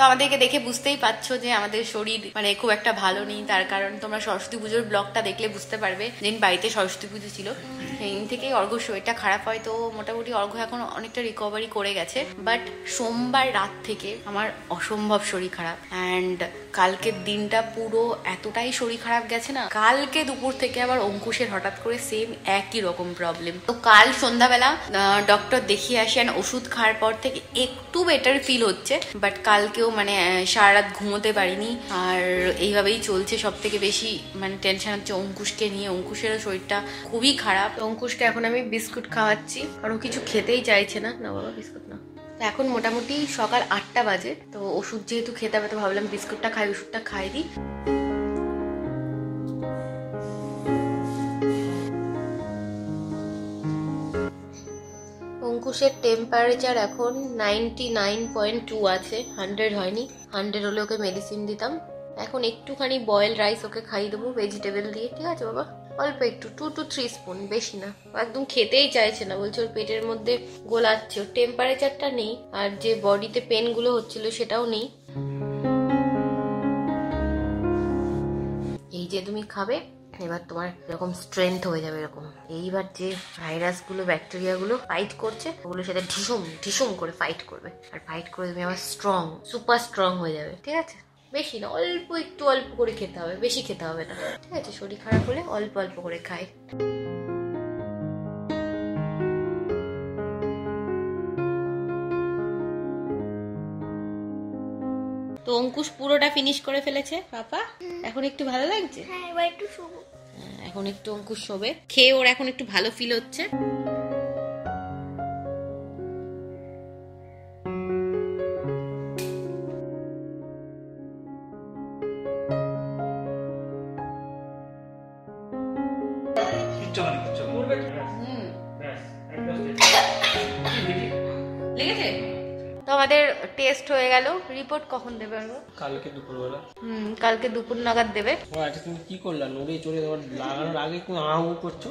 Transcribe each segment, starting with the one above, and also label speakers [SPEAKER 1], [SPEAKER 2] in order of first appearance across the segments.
[SPEAKER 1] তো আমাদেরকে দেখে বুঝতেই পারছ যে আমাদের শরীর মানে খুব একটা ভালো নেই। তার কারণ তোমরা সরস্বতী পুজোর ব্লগটা দেখলে বুঝতে পারবে। যেদিন বাড়িতে সরস্বতী পুজো ছিল। সেদিন থেকেই অর্ঘ শরীরটা খারাপ হয়, তো মোটামুটি অর্ঘ এখন অনেকটা রিকভারি করে গেছে। বাট সোমবার রাত থেকে আমার অসম্ভব শরীর খারাপ। অ্যান্ড কালকের দিনটা পুরো এতটাই শরীর খারাপ গেছে না, কালকে দুপুর থেকে আবার অঙ্কুশের হঠাৎ করে সেম একই রকম প্রবলেম তো কাল সন্ধ্যাবেলা ডক্টর দেখিয়ে আসে আসেন ওষুধ খাওয়ার পর থেকে একটু বেটার ফিল হচ্ছে। বাট কালকেও মানে সারা রাত ঘুমোতে পারিনি। আর এইভাবেই চলছে সব থেকে বেশি। মানে টেনশন হচ্ছে অঙ্কুশকে নিয়ে। অঙ্কুশেরও শরীরটা খুবই খারাপ। অঙ্কুশকে এখন আমি বিস্কুট খাওয়াচ্ছি। আর ও কিছু খেতেই চাইছে না। না বাবা, বিস্কুট না। এখন মোটামুটি সকাল আটটা বাজে। তো ওষুধ যেহেতু খেতে হবে, তো ভাবলাম বিস্কুটটা খাই, ওষুধটা খাই দিই। অঙ্কুশের টেম্পারেচার এখন নাইনটি নাইন পয়েন্ট টু আছে। হান্ড্রেড হয়নি। হান্ড্রেড হলে ওকে মেডিসিন দিতাম। এখন একটুখানি বয়েল রাইস ওকে খাইয়ে দেবো ভেজিটেবল দিয়ে। ঠিক আছে বাবা? অল্প একটু টু টু থ্রি স্পুন বেশি না। একদম খেতেই চাইছে না, বলছে ওর পেটের মধ্যে গোলাচ্ছে। ওর টেম্পারেচারটা নেই, আর যে বডিতে পেনগুলো হচ্ছিল সেটাও নেই। এই যে তুমি খাবে, এবার তোমার এরকম স্ট্রেংথ হয়ে যাবে এরকম। এইবার যে ভাইরাসগুলো ব্যাকটেরিয়াগুলো ফাইট করছে ওগুলোর সাথে ঢিসুম ঢিসুম করে ফাইট করবে। আর ফাইট করে তুমি আবার স্ট্রং সুপার স্ট্রং হয়ে যাবে। ঠিক আছে? বেশি না অল্প একটু অল্প করে খেতে হবে বেশি খেতে হবে না। ঠিক আছে শরীর খারাপ হলে অল্প অল্প করে খাই। তো অঙ্কুশ পুরোটা ফিনিশ করে ফেলেছে পাপা? এখন একটু ভালো লাগছে?
[SPEAKER 2] হ্যাঁ এবার একটু শুভ
[SPEAKER 1] হ্যাঁ, এখন একটু অঙ্কুশ শোবে। খেয়ে ওর এখন একটু ভালো ফিল হচ্ছে।
[SPEAKER 3] কিচ্ছু হবে কিচ্ছু হবে
[SPEAKER 1] লেগেছে? তো আমাদের টেস্ট হয়ে গেল। রিপোর্ট কখন দেবে আরও
[SPEAKER 4] কালকে দুপুরবেলা।
[SPEAKER 1] হুম কালকে দুপুর নাগাদ দেবে।
[SPEAKER 4] ও আচ্ছা তুমি কি করলা? নড়ে চড়ে তোমার লাগানোর আগে তুমি আহু করছ?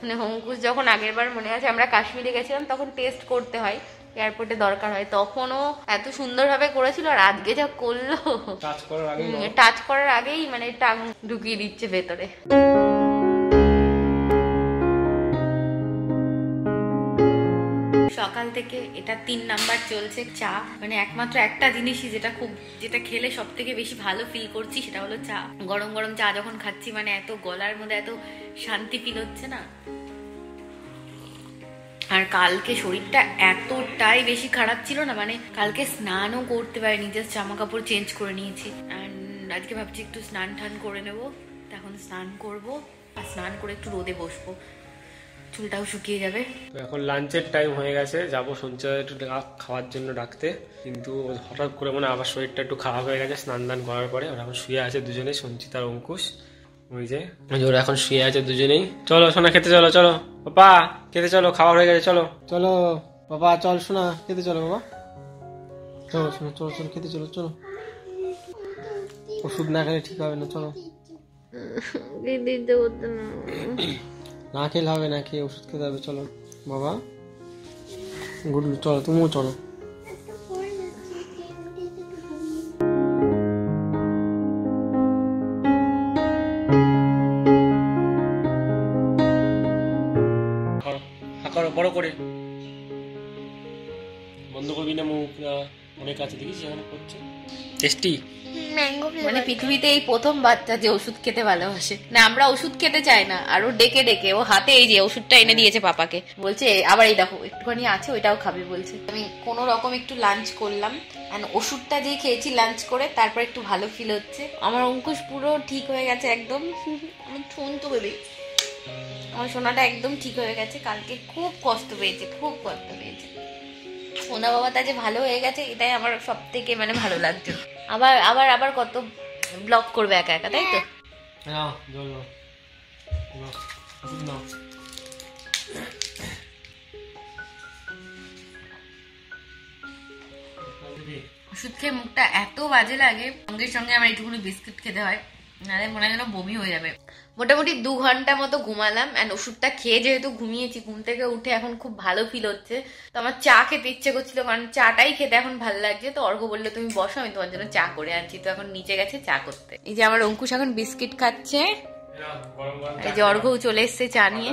[SPEAKER 1] মানে অঙ্কুশ যখন আগের বার মনে আছে আমরা কাশ্মীরে গেছিলাম তখন টেস্ট করতে হয়। এয়ারপোর্টে দরকার হয়। তখনও এত সুন্দরভাবে করেছিল আর আজকে যা করল।
[SPEAKER 4] কাজ করার আগে
[SPEAKER 1] টাচ করার আগেই মানে টাং ঢুকিয়ে দিচ্ছে ভেতরে। সকাল থেকে এটা তিন নাম্বার চলছে চা। মানে একমাত্র একটা জিনিসই যেটা খুব, যেটা খেলে সব থেকে বেশি ভালো ফিল করছি, সেটা হলো চা। গরম গরম চা যখন খাচ্ছি মানে এত গলার মধ্যে এত শান্তি ফিল হচ্ছে না। আর কালকে শরীরটা এতটাই বেশি খারাপ ছিল না মানে কালকে স্নানও করতে পারিনি জাস্ট জামা কাপড় চেঞ্জ করে নিয়েছি। অ্যান্ড আজকে ভাবছি একটু স্নান টান করে নেব। তো এখন স্নান করব, আর স্নান করে একটু রোদে বসবো। চুলটাও শুকিয়ে যাবে।
[SPEAKER 4] তো এখন লাঞ্চের টাইম হয়ে গেছে যাব সঞ্চয় একটু খাওয়ার জন্য ডাকতে। কিন্তু হঠাৎ করে মানে আবার শরীরটা একটু খারাপ হয়ে গেছে স্নান দান করার পরে। ওরা এখন শুয়ে আছে দুজনে সঞ্চিত আর অঙ্কুশ। ওই যে ওরা এখন শুয়ে আছে দুজনেই। চলো সোনা খেতে চলো চলো। বাবা খেতে চলো খাবার হয়ে গেছে চলো। চলো বাবা চল সোনা খেতে চলো বাবা চলো শোনো চলো চলো খেতে চলো চলো। ওষুধ না খেলে ঠিক হবে না চলো।
[SPEAKER 1] দিতে করতে না
[SPEAKER 4] খেলে হবে না খেয়ে ওষুধ খেতে হবে চলো। বাবা? গুডলু চলো তুমিও চলো। করো বড় করে। বন্ধ করবি না মুখ অনেক আছে দেখিস এখানে করছে। টেস্টি?
[SPEAKER 1] মানে পৃথিবীতে এই প্রথম বাচ্চা যে ওষুধ খেতে ভালোবাসে। না আমরা ওষুধ খেতে চাই না আর ও ডেকে ডেকে ও হাতে এই যে ওষুধটা এনে দিয়েছে পাপাকে। বলছে আবার এই দেখো একটুখানি আছে ওইটাও খাবে বলছে। আমি কোনো রকম একটু লাঞ্চ করলাম অ্যান্ড ওষুধটা দিয়ে খেয়েছি লাঞ্চ করে তারপর একটু ভালো ফিল হচ্ছে। আমার অঙ্কুশ পুরো ঠিক হয়ে গেছে একদম। আমি ফোন তো বেবি আমার সোনাটা একদম ঠিক হয়ে গেছে। কালকে খুব কষ্ট পেয়েছে খুব কষ্ট পেয়েছে। সোনা বাবা তা যে ভালো হয়ে গেছে এটাই আমার সব থেকে মানে ভালো লাগছে। আবার আবার আবার কত ব্লক করবে একা একা তাই তো?
[SPEAKER 4] নাও জল নাও নাও, ওষুধ নাও
[SPEAKER 1] ওষুধ খেয়ে মুখটা এত বাজে লাগে সঙ্গে সঙ্গে আমার একটুকুনি বিস্কুট খেতে হয় নাহলে মনে হয় যেন বমি হয়ে যাবে। মোটামুটি দু ঘণ্টা মতো ঘুমালাম অ্যান্ড ওষুধটা খেয়ে যেহেতু ঘুমিয়েছি ঘুম থেকে উঠে এখন খুব ভালো ফিল হচ্ছে। তো আমার চা খেতে ইচ্ছে করছিল কারণ চাটাই খেতে এখন ভালো লাগছে। তো অর্ঘ বলল তুমি বসো আমি তোমার জন্য চা করে আনছি। তো এখন নিচে গেছে চা করতে। এই যে আমার অঙ্কুশ এখন বিস্কিট খাচ্ছে। এই যে অর্ঘও চলে এসছে চা নিয়ে।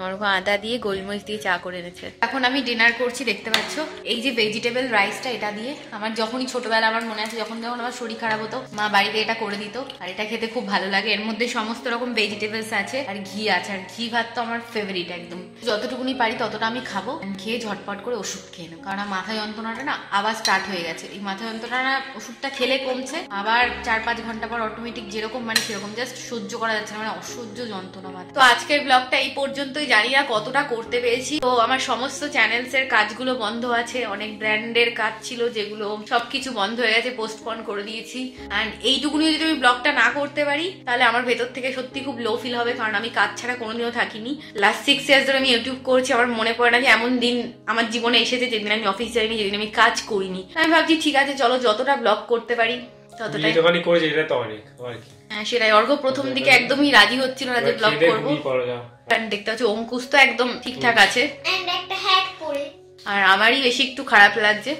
[SPEAKER 1] অর্ঘ আদা দিয়ে গোলমরিচ দিয়ে চা করে এনেছে। এখন আমি ডিনার করছি, দেখতে পাচ্ছ? এই যে ভেজিটেবল রাইসটা এটা দিয়ে আমার যখনই ছোটবেলা আমার মনে আছে, যখন যখন আমার শরীর খারাপ হতো, মা বাড়িতে এটা করে দিত, আর এটা খেতে খুব ভালো লাগে। এর মধ্যে সমস্ত রকম ভেজিটেবলস আছে, আর ঘি আছে, আর ঘি ভাত তো আমার ফেভারিট একদম। যতটুকুনি পারি ততটা আমি খাব। খেয়ে ঝটপট করে ওষুধ খেয়ে নেব। কারণ মাথা যন্ত্রণাটা না আবার স্টার্ট হয়ে গেছে। এই মাথা যন্ত্রণা ওষুধটা খেলে কমছে, আবার চার পাঁচ ঘণ্টা পর অটোমেটিক যেরকম মানে সেরকম জাস্ট সহ্য করা যাচ্ছে না মানে অসহ্য যন্ত্রণা মাথা তো আজকের ব্লগটা এই পর্যন্তই। জানি না কতটা করতে পেরেছি। তো আমার সমস্ত চ্যানেলস এর কাজগুলো বন্ধ আছে। অনেক ব্র্যান্ডের কাজ ছিল যেগুলো সবকিছু বন্ধ হয়ে গেছে পোস্টপন করে দিয়েছি। অ্যান্ড এইটুকুনি যদি আমি ব্লগটা না করতে পারি তাহলে আমার ভেতর থেকে সত্যি খুব লো ফিল হবে। কারণ আমি কাজ ছাড়া কোনোদিনও থাকিনি। লাস্ট সিক্স ইয়ার্স ধরে আমি ইউটিউব করছি আমার মনে পড়ে না যে এমন দিন আমার জীবনে এসেছে যেদিন আমি অফিস যাইনি যেদিন আমি কাজ করিনি। আমি ভাবছি ঠিক আছে চলো যতটা ব্লগ করতে পারি ততটাই হ্যাঁ সেটাই। অর্ঘ প্রথম দিকে একদমই রাজি হচ্ছিল না যে ব্লগ করব। কারণ দেখতে পাচ্ছি অঙ্কুশ তো একদম ঠিকঠাক আছে। আর আমারই বেশি একটু খারাপ লাগছে।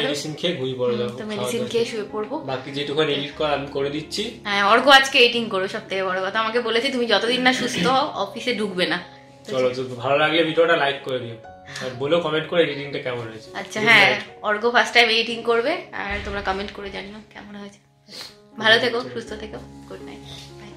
[SPEAKER 4] মেডিসিন খেয়ে ঘুমিয়ে পড়ো যাও
[SPEAKER 1] তো মেডিসিন খেয়ে শুয়ে পড়ব।
[SPEAKER 4] বাকি যেটুখানি এডিট করা আমি করে দিচ্ছি।
[SPEAKER 1] হ্যাঁ অর্ঘ আজকে এটিং করো সব থেকে বড় কথা। আমাকে বলেছে তুমি যতদিন না সুস্থ হও অফিসে ঢুকবে না।
[SPEAKER 4] চলো ভালো লাগলে ভিডিওটা লাইক করে দিও। আর বলেও কমেন্ট করে এডিটিংটা কেমন হয়েছে।
[SPEAKER 1] আচ্ছা হ্যাঁ অর্ঘ ফার্স্ট টাইম এডিটিং করবে আর তোমরা কমেন্ট করে জানিও কেমন হয়েছে। ভালো থেকো সুস্থ থেকো গুড নাইট বাই